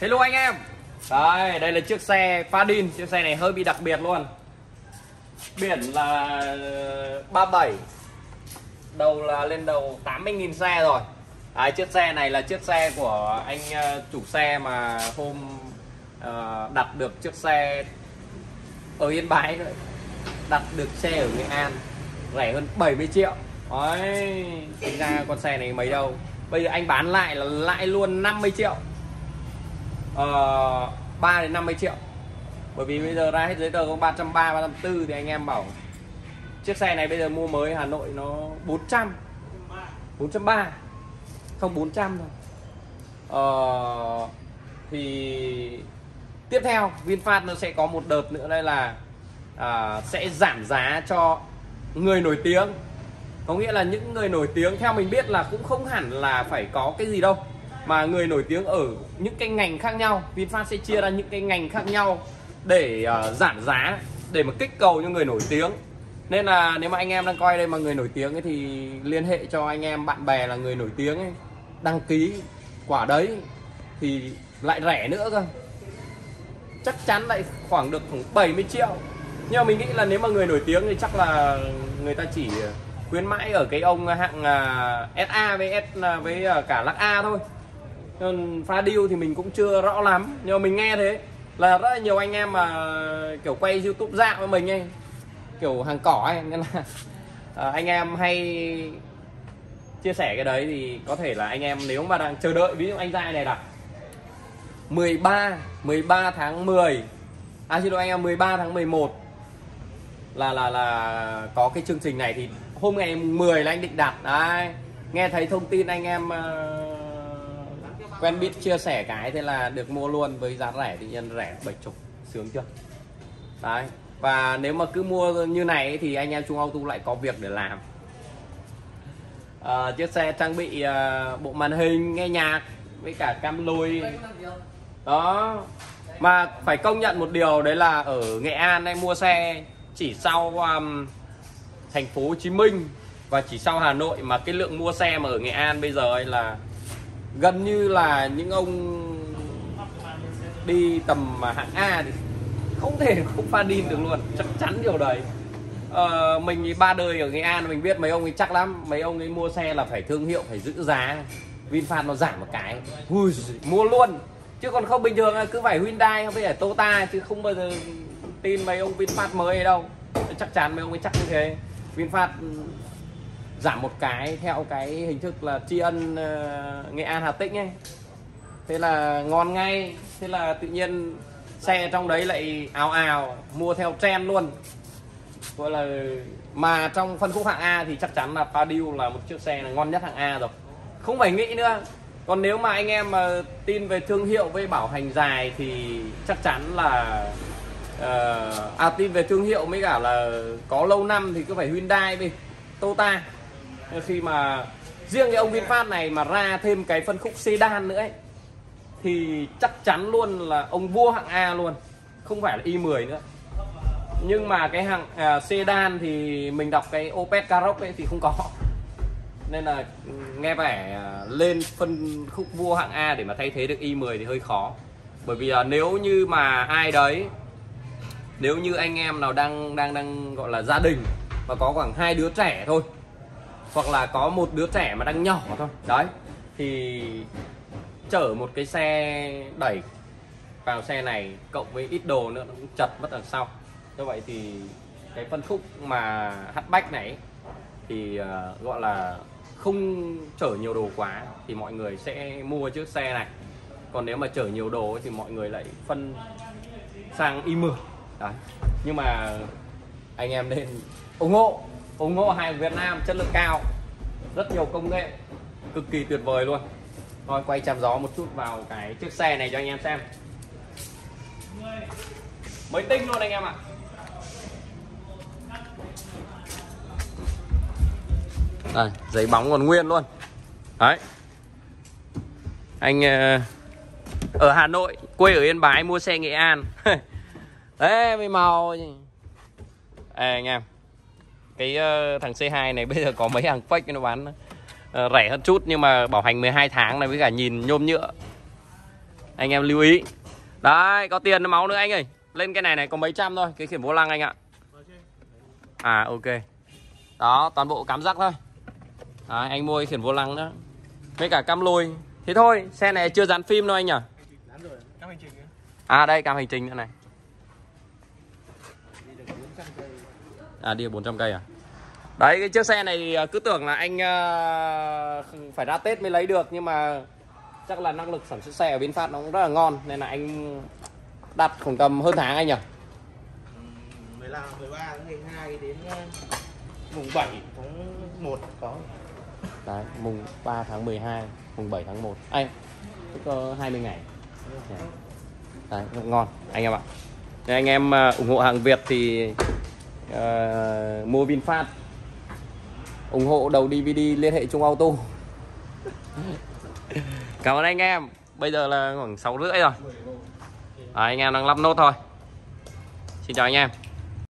Hello anh em. Đây, đây là chiếc xe Fadin. Chiếc xe này hơi bị đặc biệt luôn. Biển là 37 Đầu là lên đầu 80.000 xe rồi. À, Chiếc xe này là chiếc xe của anh ờ, chủ xe mà hôm uh, đặt được chiếc xe ở Yên Bái rồi, Đặt được xe ở Nghệ An. Rẻ hơn 70 triệu. Đấy, tính ra con xe này mấy đâu. Bây giờ anh bán lại là lại luôn 50 triệu. Ờ, uh, 3 đến 50 triệu. Bởi vì bây giờ ra hết giấy tờ có 330 340 thì anh em bảo chiếc xe này bây giờ mua mới Hà Nội nó 400 430 không 400 thôi. Ờ, thì tiếp theo VinFast nó sẽ có một đợt nữa đây là à, sẽ giảm giá cho người nổi tiếng. Có nghĩa là những người nổi tiếng theo mình biết là cũng không hẳn là phải có cái gì đâu mà người nổi tiếng ở những cái ngành khác nhau. VinFast sẽ chia ra những cái ngành khác nhau để uh, giảm giá để mà kích cầu cho người nổi tiếng. Nên là nếu mà anh em đang coi đây mà người nổi tiếng ấy thì liên hệ cho anh em bạn bè là người nổi tiếng ấy đăng ký quả đấy thì lại rẻ nữa cơ. Chắc chắn lại khoảng được khoảng 70 triệu. Nhưng mà mình nghĩ là nếu mà người nổi tiếng thì chắc là người ta chỉ khuyến mãi ở cái ông hạng à, uh, SA với S uh, với uh, cả lắc A thôi còn pha điêu thì mình cũng chưa rõ lắm. Nhưng mà mình nghe thế. Là rất là nhiều anh em mà kiểu quay youtube dạo với mình ấy. Kiểu hàng cỏ ấy. Nên là à, anh em hay chia sẻ cái đấy thì có thể là anh em nếu mà đang chờ đợi ví dụ anh dai này là 13 13 tháng 10 à xin lỗi anh em 13 tháng 11 là là là có cái chương trình này thì hôm ngày 10 là anh định đặt. Đấy. Nghe thấy thông tin anh em uh, quen biết chia sẻ cái thế là được mua luôn với giá rẻ thì nhân rẻ 70 sướng chưa? Đấy và nếu mà cứ mua như này thì anh em Trung Auto lại có việc để làm. À, chiếc xe trang bị à, bộ màn hình nghe nhạc với cả cam lùi đó mà phải công nhận một điều đấy là ở Nghệ An anh mua xe chỉ sau um, thành phố Hồ Chí Minh và chỉ sau Hà Nội mà cái lượng mua xe mà ở Nghệ An bây giờ ấy là gần như là những ông đi tầm hạng A thì không thể không pha đin được luôn chắc chắn điều đấy. Ờ, mình ba đời ở nghệ an mình biết mấy ông ấy chắc lắm. Mấy ông ấy mua xe là phải thương hiệu phải giữ giá. Vinfast nó giảm một cái. Ui, mua luôn. Chứ còn không bình thường cứ phải hyundai không phải toyota chứ không bao giờ tin mấy ông vinfast mới đâu. Chắc chắn mấy ông ấy chắc như thế. Vinfast giảm một cái theo cái hình thức là tri ân uh, nghệ an hà tĩnh ấy. Thế là ngon ngay. Thế là tự nhiên xe trong đấy lại ào ào mua theo trend luôn. Gọi là mà trong phân khúc hạng A thì chắc chắn là Padiu là một chiếc xe là ngon nhất hạng A rồi. Không phải nghĩ nữa. Còn nếu mà anh em mà tin về thương hiệu với bảo hành dài thì chắc chắn là uh, à tin về thương hiệu mới cả là có lâu năm thì cứ phải Hyundai đi Toyota. Ờ, khi mà riêng cái ông VinFast này mà ra thêm cái phân khúc sedan nữa ấy, thì chắc chắn luôn là ông vua hạng A luôn không phải là i10 nữa. Nhưng mà cái hạng à, sedan thì mình đọc cái Opel Karoq ấy thì không có. Nên là ừ, nghe vẻ à, lên phân khúc vua hạng A để mà thay thế được i10 thì hơi khó. Bởi vì là nếu như mà ai đấy nếu như anh em nào đang đang đang gọi là gia đình và có khoảng hai đứa trẻ thôi hoặc là có một đứa trẻ mà đang nhỏ thôi. Đấy thì chở một cái xe đẩy vào xe này cộng với ít đồ nữa nó cũng chật mất đằng sau. Như vậy thì cái phân khúc mà hatchback này thì uh, gọi là không chở nhiều đồ quá thì mọi người sẽ mua chiếc xe này. Còn nếu mà chở nhiều đồ thì mọi người lại phân sang i10 đấy nhưng mà anh em nên ủng hộ ủng hộ hàng Việt Nam chất lượng cao rất nhiều công nghệ cực kỳ tuyệt vời luôn. Thôi quay chạm gió một chút vào cái chiếc xe này cho anh em xem. Mới tinh luôn anh em ạ. Đây giấy bóng còn nguyên luôn. Đấy. Anh ờ, ở Hà Nội quê ở Yên Bái mua xe Nghệ An. Đấy với màu. Ê, anh em cái uh, thằng C2 này bây giờ có mấy hàng fake nó bán uh, rẻ hơn chút nhưng mà bảo hành 12 tháng này với cả nhìn nhôm nhựa. Anh em lưu ý. Đấy có tiền máu nữa anh ơi. Lên cái này này có mấy trăm thôi. Cái khiển vô lăng anh ạ. À ok. Đó toàn bộ cắm rắc thôi. Đấy, anh mua cái khiển vô lăng đó. Với cả cam lùi thế thôi xe này chưa dán phim đâu anh nhỉ? À đây cam hành trình nữa này. Đi được 400 cây. À đi 400 cây à? Đấy cái chiếc xe này thì à, cứ tưởng là anh à, phải ra Tết mới lấy được Nhưng mà chắc là năng lực sản xuất xe ở VinFast nó cũng rất là ngon Nên là anh đặt khoảng tầm hơn tháng anh nhỉ? Ừm, 15, 13 tháng 12 đến ờ, mùng 7 tháng 1 có. Đấy mùng 3 tháng 12 Mùng 7 tháng 1 Anh Tức có 20 ngày. Đấy rất ngon anh em ạ. Nếu anh em à, ủng hộ hàng Việt thì uh, mua VinFast. Ủng hộ đầu DVD liên hệ Trung Auto. Cảm ơn anh em. Bây giờ là khoảng 6 rưỡi rồi. À, Anh em đang lắp nốt thôi. Xin chào anh em.